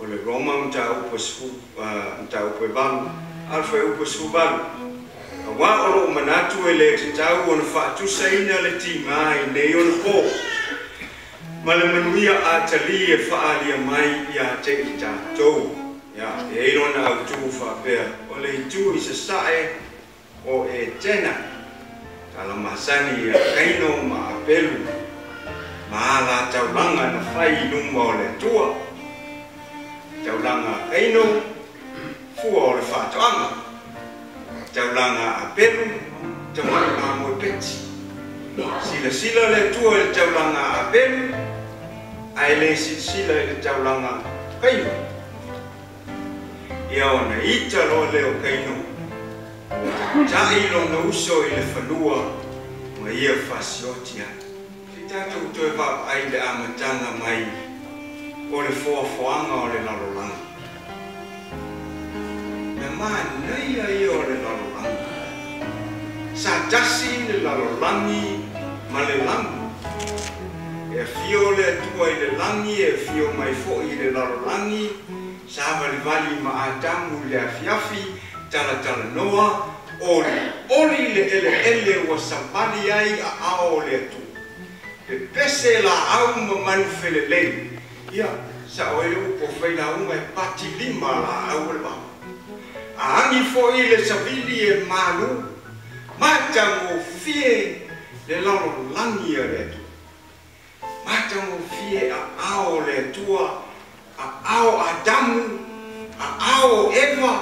Ole le Roma un ta upo sfu un ta upo e bam alfa e upo sfu bam wa o lo manatu ele tau on fa tu saina le tima i ne on po ma le manuia a tali e fa alia mai ia te i tātou. Ia e irona au tū whapea o le tu i se sae o e tena tala masani ia kaino ma apelu. Ma la tauranga na whai numa o le tua. Atua taulaga kaino fua o le faatoʻaga taulaga apelu tamaʻi mamoe peti silasila le atua i le taulaga apelu ae lē silasila i le taulaga yêu này ít ita lo leo kaino taʻi lona uso i le falua ma ia fasioti atu i tatou vào vaapaai le amataga mai là mày. Foafoaga o le lalolaga na manaia ia o le lalolaga sa tasi le lalolagi ma le lagu e fio le atua i le lagi e fio mai foʻi i le lalolagi sa valivali ma atamu le afiafi talatalanoa o le eleele ua sapali ai a ao o le atu pe pese la au ma manu felelei ia sa o ele upo failauga e patilima la au le vau aagi foʻi le savili e malu matagofie le lalolagi a le atua. Matagofie aao ao le atua aao ao adamu a ao eva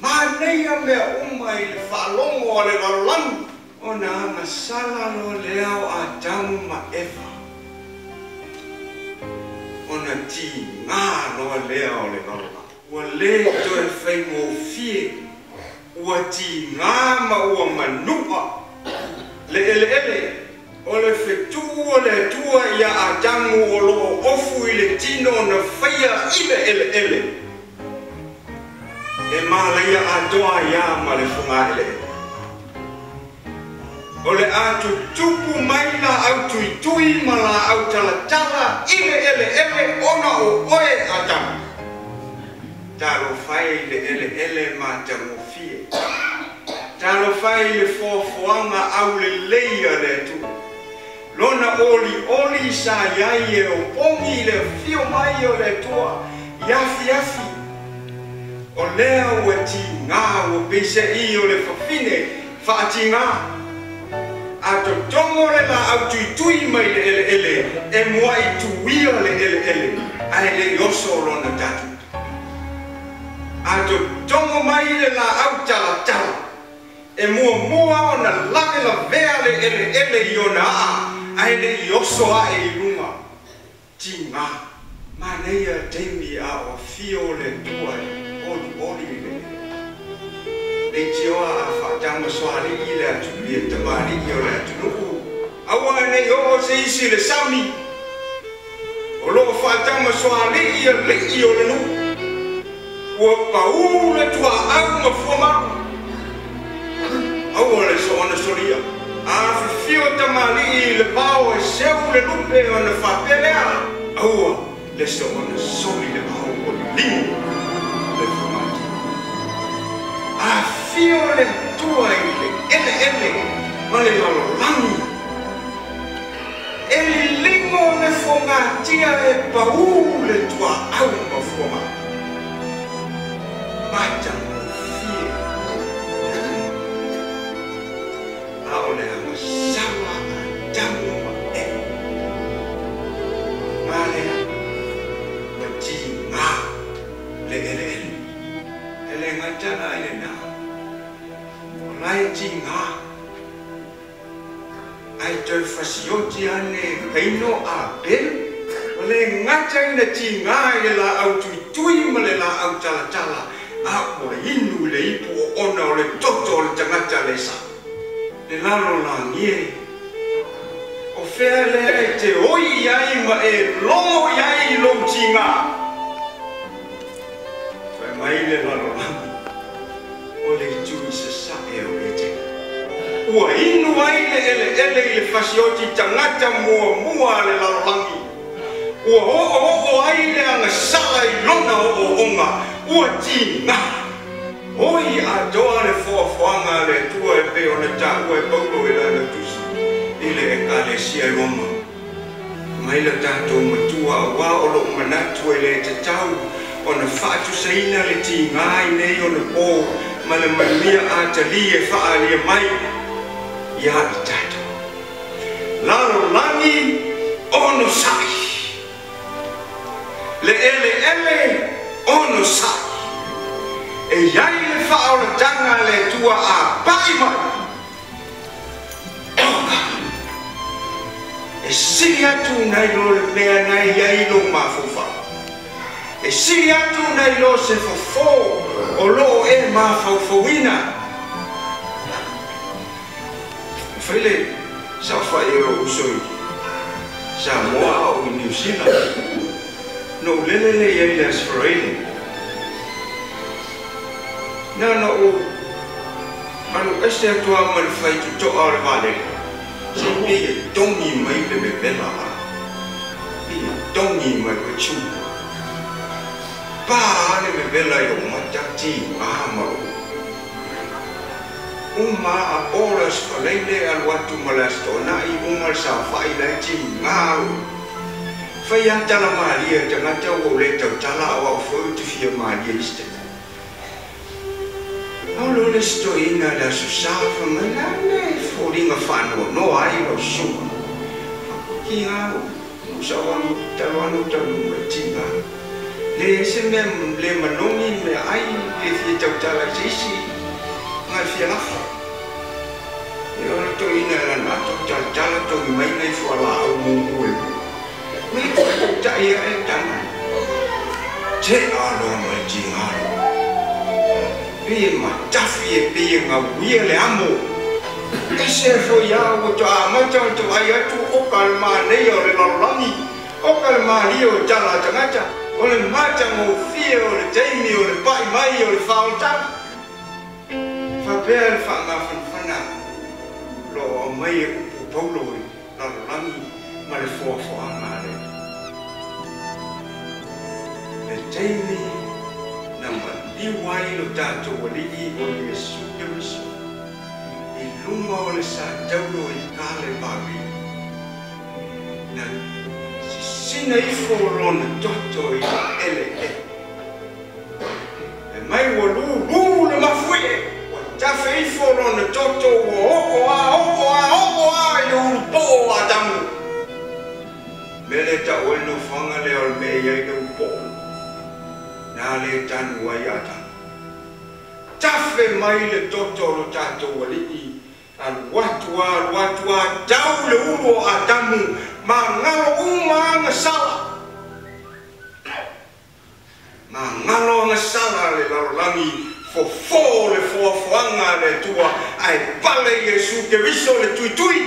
maneia mea uma i le faalogo a le lalolagi ona agasala lo le ao adamu ma eva ona tigā loa lea o le lalolagi ua lē toe faigofie ua tigā ma ua manu'a. Le eleele o le fetū o le atua ia adamu o loo ofu i le tino na faia i le eleele e malaia atoa ia ma le fogaeleele o le atu tutupu mai la au tuitui ma la au talatala ile ele ele ona o oe atam. talo fai le eleele ma tamofie talo fai le foafoaga au le leia le atu lona oli oli sa iai e o pogi le fio mai o le atua iafi o lea ua tigā ua peiseʻi o le fafine faatigā a totogo le la au tuitui mai le eleele e moaʻi tuia le eleele ae leʻi oso o lona tatu a totogo mai le la au talatala e muamua ona lave lavea le eleele i ona aa ae leʻi oso aʻe i luga tigā maneia taimi a o fio le tua olioli le le Ejiwa afata maswali ila tulie tamani le le le. leen tuur wala ñu leen elle elle wala yoro langu eli lingo nefonga tia e ai toi fasioti ane lên ngã bel ole ngata ina là nga chui chui mà tui tui ma le la au tala tala a ua inu le ipu o ona o chốt toto o le tangata le sa. Le lalo la nghe O phía le e te oi mà ma e lo iai lo tinga. phải mấy lên lalo Ua inu ai le ele ele i le fasioti tangata mua mua le lalolangi. Ua o o ai le anga sala i lona o o monga ua tina oi a toa le foafoaga le tua e pe ona taʻua e paulo i lana tusi. I le ekalesia i roma mai le tatou matua auā o loo manatu e le tatau ona faatusaina le tigā i nei ona pō. Ma le manuia atali e faaalia mai. iā i tatou lalolagi ono saʻi le ele ele ono saʻi e iai le faaolataga le tua a paʻi mai e sili atu nai lo le mea nai iai lo mafoufau e sili atu nai lo se fofō o loo e mafaufauina faile sa fai e lo usoi sa moa o New Zealand no lele le iai le Australia na na o anu ese atua ma le fai tu to ar vale se me e tongi mai le me pela la e tongi mai ko chu pa le me pela yo ma ta ti uma a polas falele al watu malasto na i umal sa fai la chi ngau fai an tala maria te mata o le tau tala o au tu fia maria iste au lole sto ina la su sa fa mana ne no ai lo su. Ki ngau sa wanu tawanu tawanu mati ngau le mem lemanongin me ai, lesi tau tala sisi, sisi ngal fi lafa. E ora to ina la na to tal tala to mai nei fo la au mo mo. Me to ta ia e tanga. Te alo mo tinga pe ma tafi e pe nga wia le amo e se fo ya o to a ma to to ai atu o kalma nei o le lalani o kalma li o tala tangata o le mata mo fie o le teimi o le pai mai o le faulta fa pe al fa nga fa fana lo o mai e upu paulo i lalani ma le fo fo anga le le teimi na ma i wai lo tātou o li i o Yesu Kirisu. I lunga o le sa taulo i kāle pāwi. Na sina i fōro na toto i ele e. ka faithful on the toto wo hoko a hoko a hoko ha, a i o upo o adamu me le ta o inu fanga le ol me ya i ai nu upo na le tanu a ya i atamu tafe mai le toto o tato wa li i. An watu a watu a tau le upo o adamu ma ngalo uma a ngasala. Ma ngalo ngasala le lalolangi i kufole fuafuaga le atua ae pale iesu keriso le tuitui.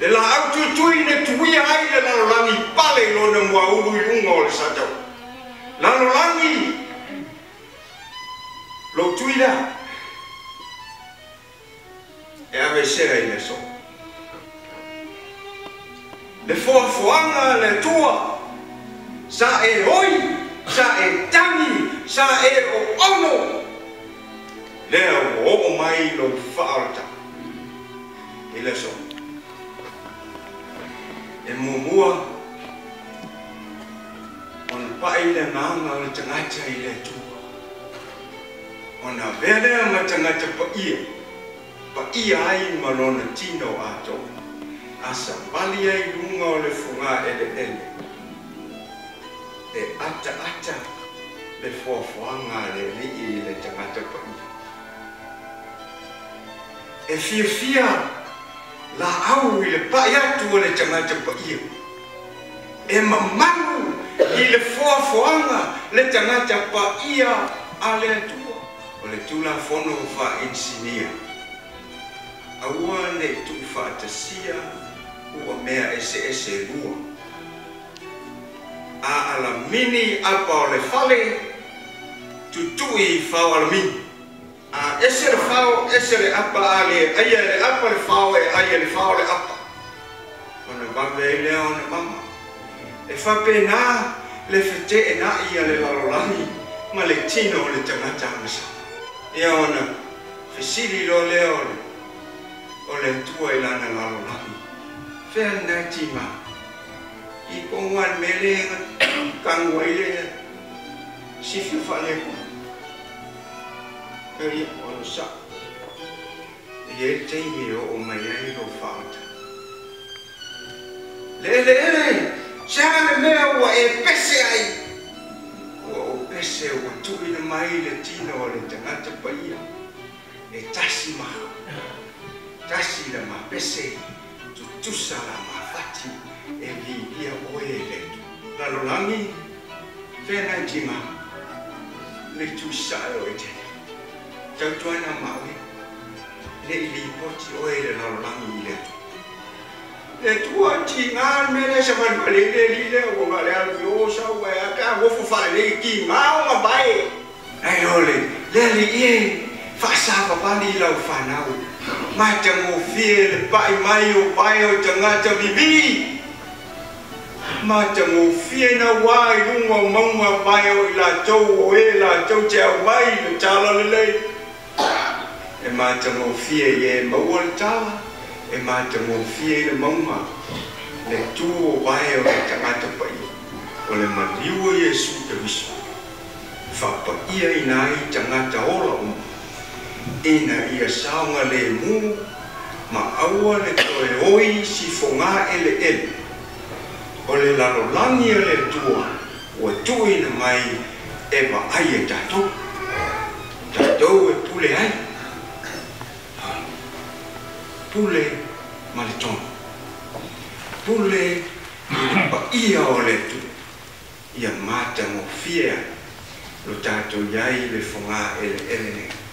Le laau tuitui ne tuia ai le lalolagi pale i lona muaulu i uga o le satau. Lalolagi lou tuila e avesea i le so. Le fuafuaga le atua sa e oi sa e tagi sa e o'ono lea o o mai lo faarta e le so e mumua on pai le nanga o le tangata i le tu on a vele a ma tangata pa ia ai ma ai malona tino ato asa pali ai lunga o le funga e le ele. E ata ata le fofoanga le li i le tangata pa ia. E fia fia la au i le pa atu o le tangata pa ia. E mamanu i le foafoaga le tagata paia a le atua. O le tulafono fainsinia aua le tuu faatasia ua mea eseese lua. A alamini apa o le fale tutui fao essere fao, essere appa ali, aiere appa eh, le fao e aiere fao le appa. Ona babe i lea ona mama. E whapena le whete e na ia le larolangi, ma le tino le tangata masa. Ia ona, whesiri lo lea ona, o le tua i lana larolangi. Whea nai tima, i ponguan me lea, kangwai lea, si fiu whanekua. On 晚上也真没有我们也有房子。来 maei, on 我也不行，我 Lele, chanel, meo, wa e pesei. Wa o pesei, wa tuwi na mai, da tino, wa da jangat, Lalo langi. Whena jima. Le tu sae o e tene. Tau tuana maui. Le ili poti oe le lalo langi i le tu le tua ti nga me le sa man pale le li le o ga le al yo sa wa ya ka wo fu fa le ki ma o ma bai ai ole le li e fa sa pa pa ni la bi bi ma ta mo fie na wa i lu mo mo là pai o là chou o bay la chou che e mā te e fie le maunga, le tū o wae o le tangata pai, o le mariua Iesu te visu. Whapa ia i nā i tangata ora o, ina ia saunga le mū, ma aua le toe oi si fonga ele ele. O le lalo langi o le tua, o tui na mai e ma ai e tatou. Tatou e pule ai. tous les malitons, tous les iaoletu, ia mata mo fia, lo tato iai le fonga ele elene.